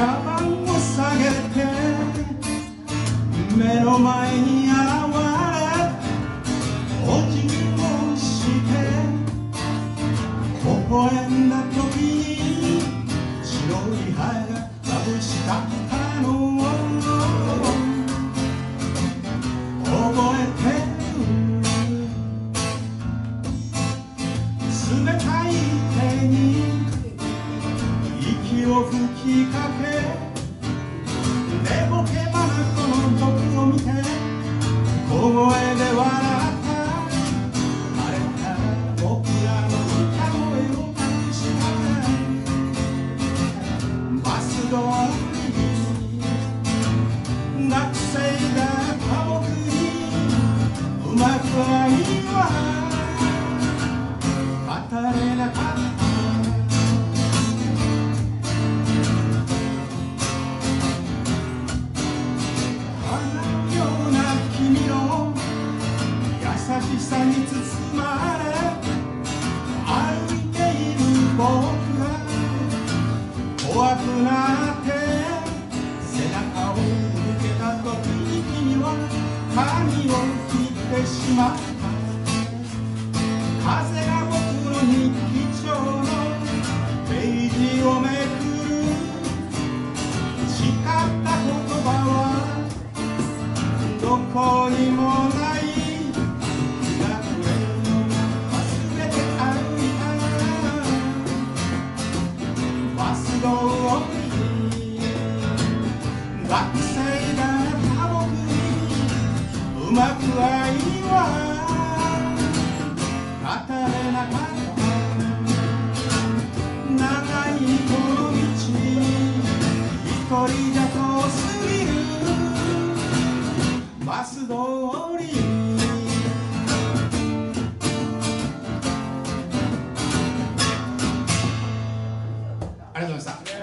カバンを下げて目の前に現れお辞儀をして微笑んだ時に白い灰がまぶしかったのを覚えてる冷たい手に息を吹きかけ優しさに包まれ髪を切ってしまった風が僕の日記帳のページをめくる誓った言葉はどこにもない。楽園の忘れて歩いた。バス通り学うまく愛は語れなかった。長いこの道一人だと過ぎる。バス通りありがとうございました